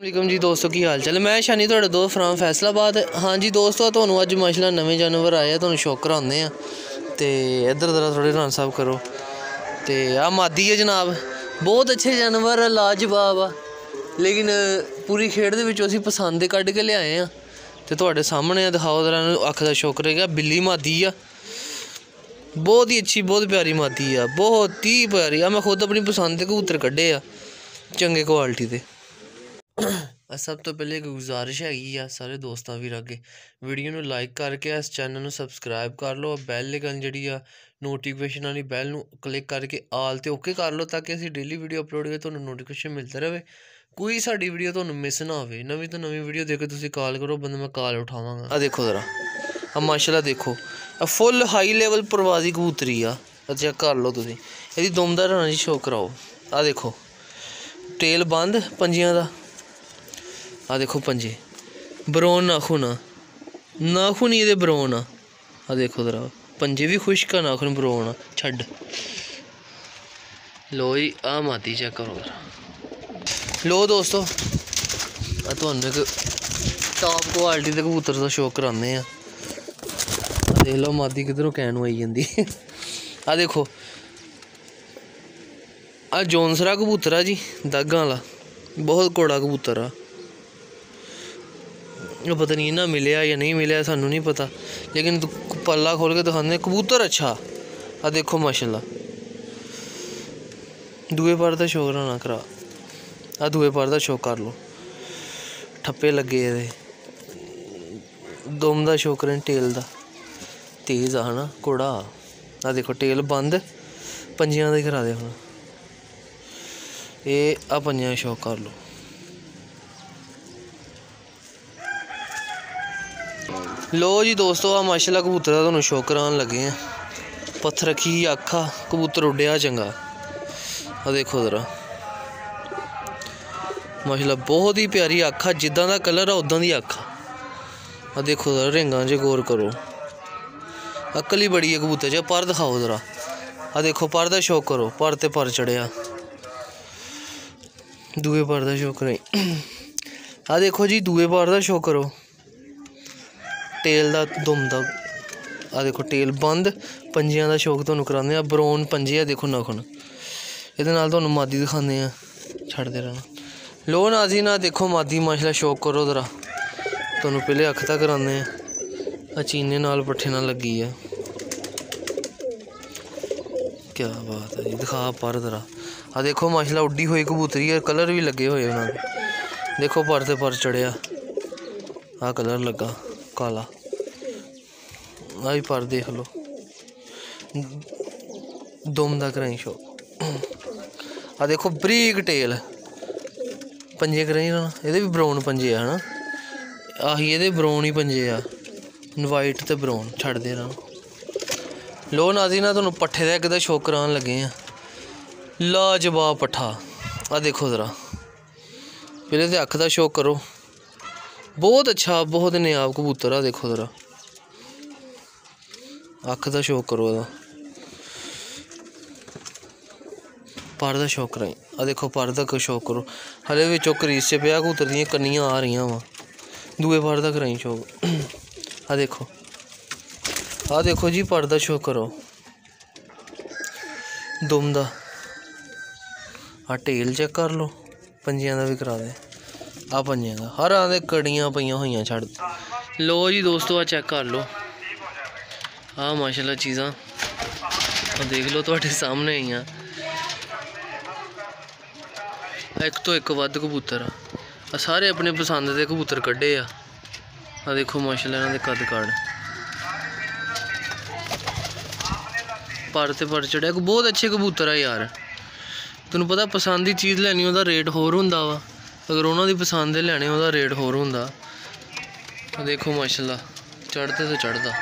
ਵਾਲੇਕੁਮ ਜੀ ਦੋਸਤੋ, ਕੀ ਹਾਲ ਚਾਲ? ਮੈਂ ਸ਼ਾਨੀ, ਤੁਹਾਡੇ ਦੋਸਤ ਫਰਾਮ ਫੈਸਲਾਬਾਦ। ਹਾਂਜੀ ਦੋਸਤੋ, ਤੁਹਾਨੂੰ ਅੱਜ ਮਾਸ਼ਾਅੱਲਾ ਨਵੇਂ ਜਾਨਵਰ ਆਏ ਆ, ਤੁਹਾਨੂੰ ਸ਼ੌਕ ਕਰਾਉਂਦੇ ਆ। ਤੇ ਇੱਧਰ ਜ਼ਰਾ ਥੋੜੇ ਰਨ ਸਾਹਿਬ ਕਰੋ। ਤੇ ਆ ਮਾਦੀ ਹੈ ਜਨਾਬ। ਬਹੁਤ ਅੱਛੇ ਜਾਨਵਰ ਲਾਜਵਾਬ ਆ। ਲੇਕਿਨ ਪੂਰੀ ਖੇਡ ਦੇ ਵਿੱਚੋਂ ਅਸੀਂ ਪਸੰਦ ਕੱਢ ਕੇ ਲਿਆਏ ਆ। ਤੇ ਤੁਹਾਡੇ ਸਾਹਮਣੇ ਆ, ਦਿਖਾਓ ਜ਼ਰਾ ਇਹਨੂੰ, ਅੱਖ ਦਾ ਸ਼ੌਕ ਰਹੇਗਾ। ਬਿੱਲੀ ਮਾਦੀ ਆ। ਬਹੁਤ ਹੀ ਅੱਛੀ, ਬਹੁਤ ਪਿਆਰੀ ਮਾਦੀ ਆ। ਬਹੁਤ ਹੀ ਪਿਆਰੀ। ਆ ਮੈਂ ਖੁਦ ਆਪਣੀ ਪਸੰਦ ਦੇ ਕਬੂਤਰ ਕੱਢੇ ਆ, ਚੰਗੇ ਕੁਆਲਿਟੀ ਦੇ। ਸਭ ਤੋਂ ਪਹਿਲੇ ਇੱਕ ਗੁਜ਼ਾਰਿਸ਼ ਹੈਗੀ ਆ ਸਾਰੇ ਦੋਸਤਾਂ ਵੀਰ ਅੱਗੇ। ਵੀਡੀਓ ਨੂੰ ਲਾਈਕ ਕਰਕੇ ਇਸ ਚੈਨਲ ਨੂੰ ਸਬਸਕ੍ਰਾਈਬ ਕਰ ਲਓ। ਬੈਲ ਆਈਕਨ ਜਿਹੜੀ ਆ ਨੋਟੀਫਿਕੇਸ਼ਨ ਵਾਲੀ ਬੈਲ ਨੂੰ ਕਲਿੱਕ ਕਰਕੇ ਆਲ ਤੇ ਓਕੇ ਕਰ ਲਓ ਤਾਂ ਕਿ ਅਸੀਂ ਡੇਲੀ ਵੀਡੀਓ ਅਪਲੋਡ ਕਰੀਏ ਤੁਹਾਨੂੰ ਨੋਟੀਫਿਕੇਸ਼ਨ ਮਿਲਦਾ ਰਹੇ। ਕੋਈ ਸਾਡੀ ਵੀਡੀਓ ਤੁਹਾਨੂੰ ਮਿਸ ਨਾ ਹੋਵੇ। ਨਵੀਂ ਤੋਂ ਨਵੀਂ ਵੀਡੀਓ ਦੇਖ ਕੇ ਤੁਸੀਂ ਕਾਲ ਕਰੋ, ਬੰਦਾ ਮੈਂ ਕਾਲ ਉਠਾਵਾਂਗਾ। ਆ ਦੇਖੋ ਜ਼ਰਾ। ਆ ਮਾਸ਼ਾਅੱਲਾ ਦੇਖੋ। ਆ ਫੁੱਲ ਹਾਈ ਲੈਵਲ ਪ੍ਰਵਾਜ਼ੀ ਕਬੂਤਰੀ ਆ। ਆ ਚੈੱਕ ਕਰ ਲਓ ਤੁਸੀਂ। ਇਹਦੀ ਦੁਮਦਾਰ ਰਾਣੀ ਸ਼ੋ ਕਰਾਓ। ਆ ਦੇਖੋ। ਟੇਲ ਬੰਦ, ਪੰਜੀਆਂ ਦਾ। ਆ ਦੇਖੋ ਪੰਜੇ। ਬਰੌਨ ਨਾਖੂਨ ਆ ਨਾਖੂਨ ਹੀ ਇਹਦੇ ਬਰੋਨ ਆ। ਆ ਦੇਖੋ ਜ਼ਰਾ। ਪੰਜੇ ਵੀ ਖੁਸ਼ਕ ਆ ਨਾਖੂਨ ਬਰੌਨ ਆ। ਛੱਡ। ਲੋ ਜੀ ਆ ਮਾਦੀ ਚੈੱਕ ਕਰੋ ਲੋ ਦੋਸਤੋ ਆ ਤੁਹਾਨੂੰ ਇੱਕ ਟਾਪ ਕੁਆਲਿਟੀ ਦੇ ਕਬੂਤਰ ਦਾ ਸ਼ੌਕ ਕਰਾਉਂਦੇ ਆ। ਦੇਖ ਲਓ, ਮਾਦੀ ਕਿਧਰੋਂ ਕਹਿਣ ਨੂੰ ਆਈ ਜਾਂਦੀ। ਆ ਦੇਖੋ। ਆ ਜੋਨਸਰਾ ਕਬੂਤਰ ਆ ਜੀ, ਦਾਗਾਂ ਵਾਲਾ। ਬਹੁਤ ਕੋੜਾ ਕਬੂਤਰ ਆ। ਪਤਾ ਨਹੀਂ ਇਹਨਾਂ ਮਿਲਿਆ ਜਾਂ ਨਹੀਂ ਮਿਲਿਆ, ਸਾਨੂੰ ਨਹੀਂ ਪਤਾ। ਲੇਕਿਨ ਪੱਲਾ ਖੋਲ ਕੇ ਦਿਖਾਉਂਦੇ, ਕਬੂਤਰ ਅੱਛਾ। ਆ ਦੇਖੋ, ਮਾਸ਼ਾਅੱਲਾ। ਦੂਏ ਪਰ ਦਾ ਸ਼ੋਕ ਨਾ ਕਰਾ। ਆ ਦੂਏ ਪਰ ਦਾ ਸ਼ੌਕ ਕਰ ਲਓ। ਠੱਪੇ ਲੱਗੇ ਇਹਦੇ। ਦੁਮ ਦਾ ਸ਼ੋਕ ਕਰਨ ਟੇਲ ਦਾ। ਤੇਜ਼ ਆ, ਹਨਾ ਕੋੜਾ ਆ ਦੇਖੋ, ਟੇਲ ਬੰਦ। ਪੰਜਿਆਂ ਦਾ ਹੀ ਕਰਾ ਦੇ ਹੁਣ। ਇਹ ਆ ਪੰਜੀਆਂ ਦਾ ਸ਼ੌਕ ਕਰ ਲਓ। ਲੋ ਜੀ ਦੋਸਤੋ ਆ ਮਾਸ਼ਾਅੱਲਾ ਕਬੂਤਰ ਦਾ ਤੁਹਾਨੂੰ ਸ਼ੌਕ ਕਰਾਉਣ ਲੱਗੇ ਆ ਪੱਥਰ ਰੱਖੀ ਅੱਖਾਂ ਕਬੂਤਰ ਉੱਡਿਆ ਚੰਗਾ। ਆ ਦੇਖੋ ਜ਼ਰਾ। ਮਾਸ਼ਾਅੱਲਾ ਬਹੁਤ ਹੀ ਪਿਆਰੀ ਅੱਖ ਜਿੱਦਾਂ ਦਾ ਕਲਰ ਆ ਉਦਾਂ ਦੀ ਅੱਖ ਆ। ਆਹ ਦੇਖੋ ਜ਼ਰਾ, ਰਿੰਗਾਂ 'ਚ ਗੌਰ ਕਰੋ। ਅਕਲ ਹੀ ਬੜੀ ਹੈ ਕਬੂਤਰ 'ਚ। ਪਰ ਦਿਖਾਓ ਜ਼ਰਾ। ਆ ਦੇਖੋ, ਪਰ ਦਾ ਸ਼ੌਕ ਕਰੋ। ਪਰ ਤੇ ਪਰ ਚੜਿਆ। ਦੂਏ ਪਰ ਦਾ ਸ਼ੌਕ ਕਰਾਈ। ਆ ਦੇਖੋ ਜੀ, ਦੂਏ ਪਰ ਦਾ ਸ਼ੌਕ ਕਰੋ। ਟੇਲ ਦਾ ਦੁਮ ਦਾ ਆ ਦੇਖੋ ਟੇਲ ਬੰਦ, ਪੰਜਿਆਂ ਦਾ ਸ਼ੌਕ ਤੁਹਾਨੂੰ ਕਰਾਉਂਦੇ ਆ ਬਰੌਨ ਪੰਜੇ ਆ ਦੇਖੋ ਨਖਣ। ਇਹਦੇ ਨਾਲ ਤੁਹਾਨੂੰ ਮਾਦੀ ਦਿਖਾਉਂਦੇ ਆ ਛੱਡਦੇ ਰਹਿਣਾ। ਲੋ ਨਾਜ਼ੀ, ਨਾ ਦੇਖੋ ਮਾਦੀ ਮਾਸ਼ਲਾ ਸ਼ੌਕ ਕਰੋ ਜ਼ਰਾ। ਤੁਹਾਨੂੰ ਪਹਿਲੇ ਅੱਖ ਤਾਂ ਕਰਾਉਂਦੇ ਆ ਆ ਚੀਨੇ ਨਾਲ ਪੱਠੇ ਨਾਲ ਲੱਗੀ ਆ। ਕੀ ਬਾਤ ਹੈ ਜੀ, ਦਿਖਾ ਪਰ ਜ਼ਰਾ। ਆ ਦੇਖੋ ਮਾਸ਼ਾਅੱਲਾ ਉੱਡੀ ਹੋਈ ਕਬੂਤਰੀ ਹੈ ਕਲਰ ਵੀ ਲੱਗੇ ਹੋਏ ਉਹਨਾਂ ਦੇ। ਦੇਖੋ ਪਰ ਤੇ ਪਰ ਚੜਿਆ। ਆ ਕਲਰ ਲੱਗਾ। ਕਾਲਾ। ਆ ਵੀ ਪਰ ਦੇਖ ਲਓ। ਦੁਮ ਦਾ ਕਰਾਈ ਸ਼ੋ ਆ ਦੇਖੋ ਬਰੀਕ ਟੇਲ ਪੰਜੇ ਕਰਾਈ ਨਾ, ਇਹਦੇ ਵੀ ਬਰਾਊਨ ਪੰਜੇ ਆ, ਹਨਾ? ਆਹੀ ਇਹਦੇ ਬਰਾਊਨ ਹੀ ਪੰਜੇ ਆ। ਵਾਈਟ ਤੇ ਬਰਾਊਨ ਛੱਡ ਦੇ ਇਹਨਾਂ ਨੂੰ। ਲੋ ਨਾਜ਼ੀ ਨਾ ਤੁਹਾਨੂੰ ਪੱਠੇ ਦਾ ਇੱਕ ਦਾ ਸ਼ੌਕ ਕਰਾਉਣ ਲੱਗੇ ਆ। ਲਾਜਵਾਬ ਪੱਠਾ। ਆ ਦੇਖੋ ਜ਼ਰਾ। ਪਹਿਲੇ ਤੇ ਅੱਖ ਦਾ ਸ਼ੌਕ ਕਰੋ। ਬਹੁਤ ਅੱਛਾ ਬਹੁਤ ਨਿਆਬ ਕਬੂਤਰ ਆ ਦੇਖੋ ਜ਼ਰਾ ਅੱਖ ਦਾ ਸ਼ੌਕ ਕਰੋ ਇਹਦਾ ਪਰ ਦਾ ਸ਼ੌਕ ਕਰਾਈ ਆ ਦੇਖੋ ਪਰ ਦਾ ਸ਼ੌਕ ਕਰੋ ਹਲੇ ਵਿੱਚੋਂ ਕਰੀਸ 'ਚ ਪਿਆ ਕਬੂਤਰ ਦੀਆਂ ਕੰਨੀਆਂ ਆ ਰਹੀਆਂ ਵਾ ਦੂਏ ਪਰ ਦਾ ਕਰਾਈ ਸ਼ੌਕ ਆ ਦੇਖੋ ਆ ਦੇਖੋ ਜੀ ਪਰ ਦਾ ਸ਼ੌਕ ਕਰੋ ਦੁਮ ਦਾ ਆ ਟੇਲ ਚੈੱਕ ਕਰ ਲਓ ਪੰਜਿਆਂ ਦਾ ਵੀ ਕਰਾ ਦੇ ਆ ਪੰਜਿਆਂ ਦਾ। ਹਰਾਂ ਦੇ ਕੜੀਆਂ ਪਈਆਂ ਹੋਈਆਂ ਛੱਡ ਲੋ ਜੀ ਦੋਸਤੋ ਆ ਚੈੱਕ ਕਰ ਲਓ। ਆ ਮਾਸ਼ਾਅੱਲਾ ਚੀਜ਼ਾਂ। ਆ ਦੇਖ ਲਓ ਤੁਹਾਡੇ ਸਾਹਮਣੇ ਆਈਆਂ। ਆਹ ਇੱਕ ਤੋਂ ਇੱਕ ਵੱਧ ਕਬੂਤਰ ਆ। ਆ ਸਾਰੇ ਆਪਣੇ ਪਸੰਦ ਦੇ ਕਬੂਤਰ ਕੱਢੇ ਆ। ਆ ਦੇਖੋ ਮਾਸ਼ਾਅੱਲਾ ਇਹਨਾਂ ਦੇ ਕੱਦ ਕਾੜ। ਪਰ ਤੇ ਪਰ ਚੜਿਆ। ਬਹੁਤ ਅੱਛੇ ਕਬੂਤਰ ਆ ਯਾਰ। ਤੈਨੂੰ ਪਤਾ ਪਸੰਦ ਦੀ ਚੀਜ਼ ਲੈਣੀ, ਉਹਦਾ ਰੇਟ ਹੋਰ ਹੁੰਦਾ ਵਾ। ਅਗਰ ਉਹਨਾਂ ਦੀ ਪਸੰਦ ਦੇ ਲੈਣੇ, ਉਹਦਾ ਰੇਟ ਹੋਰ ਹੁੰਦਾ। ਦੇਖੋ, ਮਾਸ਼ਾਅੱਲਾ, ਚੜ੍ਹਦੇ ਤੋਂ ਚੜ੍ਹਦਾ।